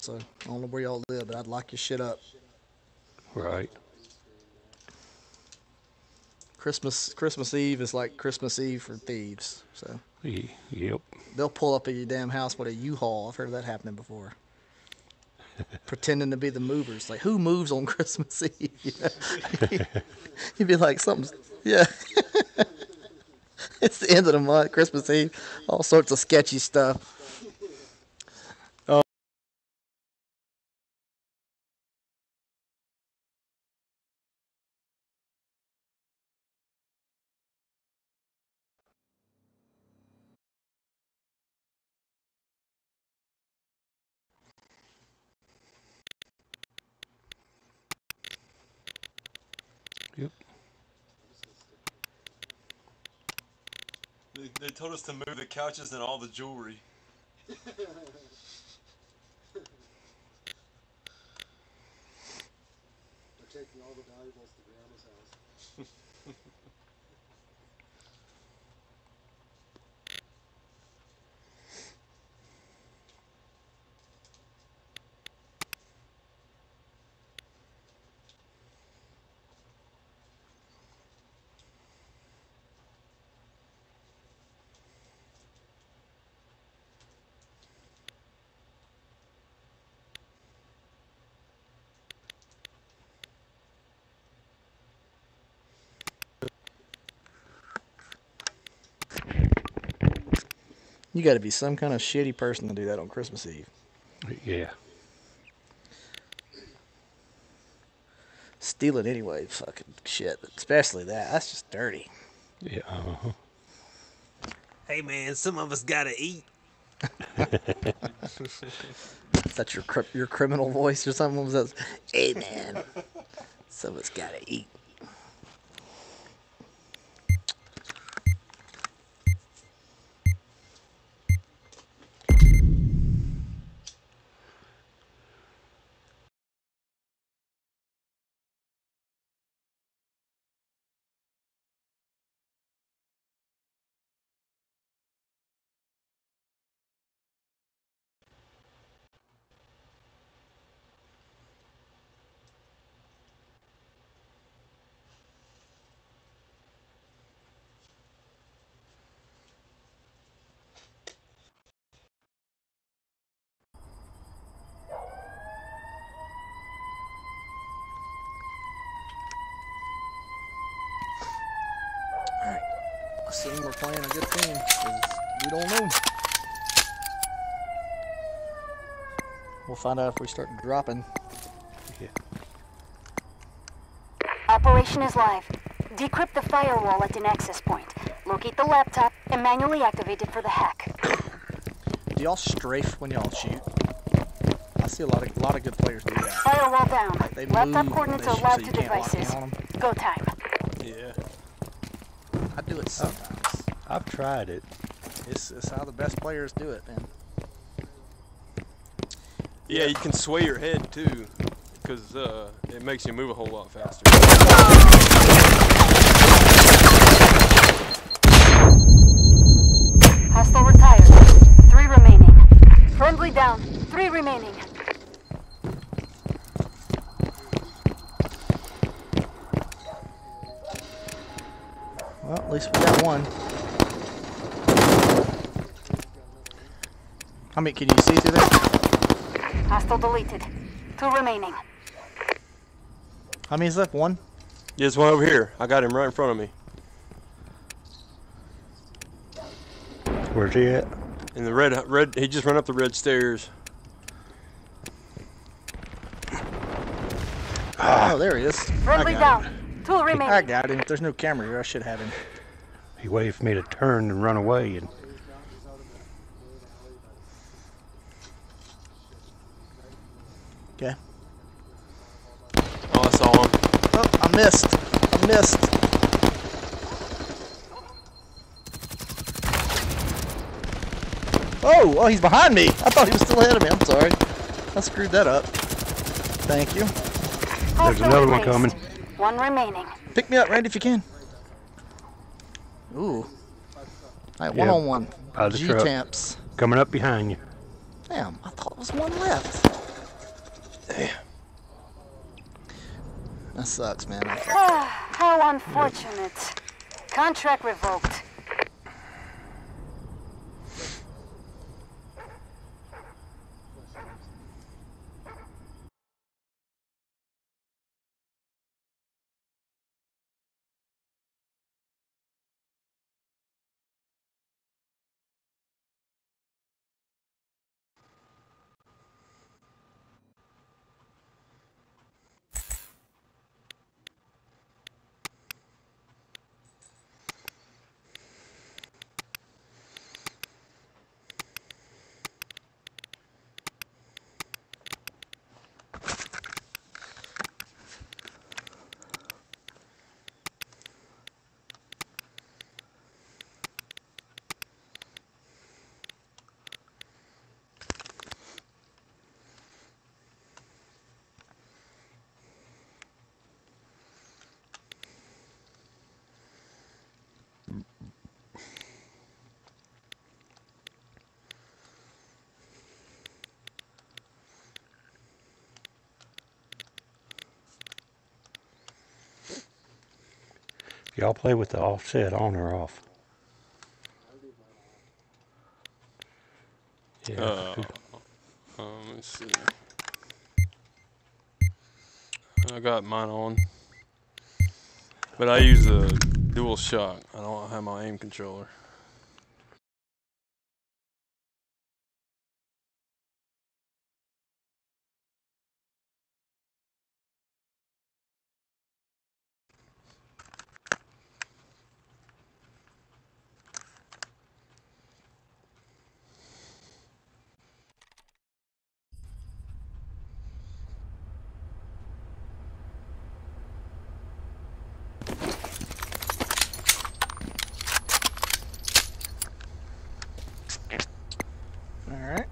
so I don't know where y'all live, but I'd lock your shit up. Right. Christmas Christmas Eve is like Christmas Eve for thieves. So Yep. they'll pull up at your damn house with a U-Haul. I've heard of that happening before. Pretending to be the movers. Like who moves on Christmas Eve? You know? You'd be like something. yeah. it's the end of the month, Christmas Eve. All sorts of sketchy stuff. Yep. They, they told us to move the couches and all the jewelry. They're taking all the valuables to grandma's house. You got to be some kind of shitty person to do that on Christmas Eve. Yeah. Steal it anyway. Fucking shit. Especially that. That's just dirty. Yeah. Uh-huh. Hey man, some of us gotta eat. Is that your your criminal voice or something? Was that, hey man, some of us gotta eat. Assume we're playing a good team. We don't know. We'll find out if we start dropping. Yeah. Operation is live. Decrypt the firewall at an access point. Locate the laptop and manually activate it for the hack. Do y'all strafe when y'all shoot? I see a lot of lot of good players do that. Firewall down. They Laptop move, coordinates are so to you can't lock in devices. Go time. Yeah. I do it sometimes. I've tried it. It's, it's how the best players do it, man. Yeah, you can sway your head too, because uh, it makes you move a whole lot faster. Hostile retired. Three remaining. Friendly down. Three remaining. Well, at least we got one. How many can you see through there? Hostile deleted. Two remaining. How many's left? One? There's one over here. I got him right in front of me. Where's he at? In the red, red. He just ran up the red stairs. Oh, there he is. Friendly I got down. I got him. There's no camera here, I should have him. He waited for me to turn and run away, and Okay. Oh, I saw him. Oh, I missed. I missed. Oh, oh, he's behind me. I thought he was still ahead of me. I'm sorry. I screwed that up. Thank you. Hostile another one replaced. coming. One remaining. Pick me up, Randy, if you can. Ooh. All right, yeah. one on one. G champs. Coming up behind you. Damn, I thought it was one left. Damn. That sucks, man. How unfortunate. Contract revoked. Y'all play with the offset on or off? Yeah. Uh, um, let's see. I got mine on, but I use a dual shock. I don't have my aim controller. All right.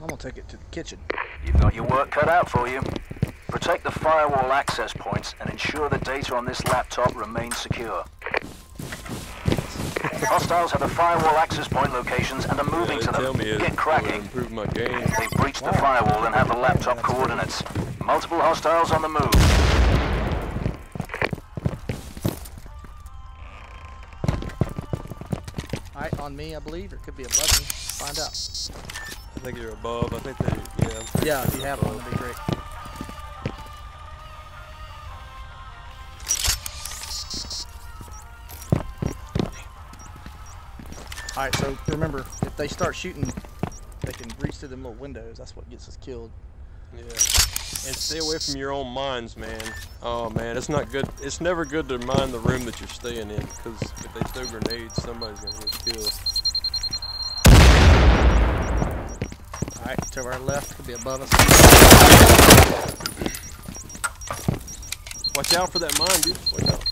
I'm gonna take it to the kitchen. You've got your work cut out for you. Protect the firewall access points and ensure the data on this laptop remains secure. Hostiles have the firewall access point locations and are moving Yeah, to they tell them. me Get would cracking. improve my game. They've breached the firewall and have the laptop coordinates. Multiple hostiles on the move. On me, I believe, or it could be above me. Find out. I think you're above. I think they, yeah. Yeah, if you have one, that'd be great. All right, so remember, if they start shooting, they can reach through them little windows. That's what gets us killed. Yeah. And stay away from your own mines, man. Oh man, it's not good. It's never good to mine the room that you're staying in, because if they throw grenades, somebody's gonna get killed. All right, to our left could be above us. Watch out for that mine, dude. Watch out.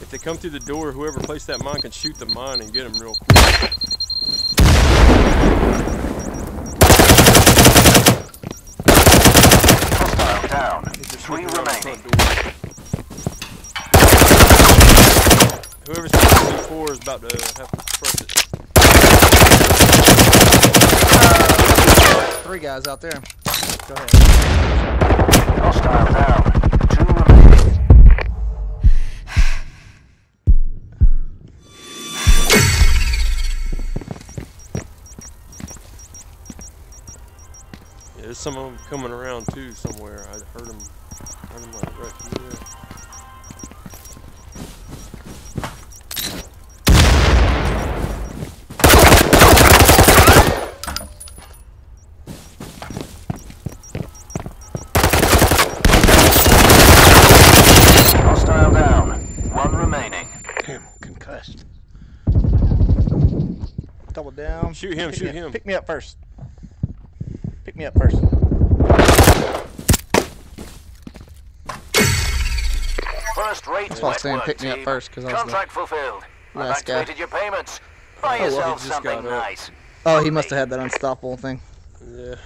If they come through the door, whoever placed that mine can shoot the mine and get them real quick. Hostile down. Three Sweep remaining. front door. Whoever's got the C4 is about to have to crush it. Three guys out there. Go ahead. Hostile down. There's some of them coming around too somewhere. I heard them, heard them like right through there. Hostile down. One remaining. Damn, concussed. Double down. Shoot him, Pick shoot me up- him. Pick me up first. Pick me up first. First rate That's why I was saying work, pick me up first because I was the Contract fulfilled. I've last guy. activated your payments. Buy Oh, well, he yourself just something got up. nice. Oh, he must have had that unstoppable thing. Yeah.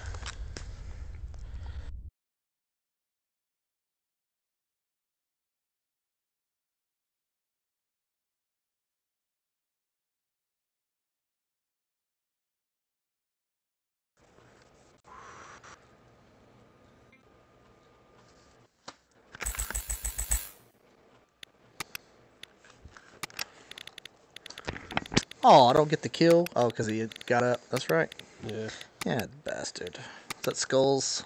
Oh, I don't get the kill. Oh, because he got up. That's right. Yeah. Yeah, bastard. Is that Skulls?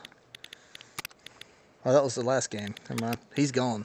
Oh, that was the last game. Never mind. He's gone.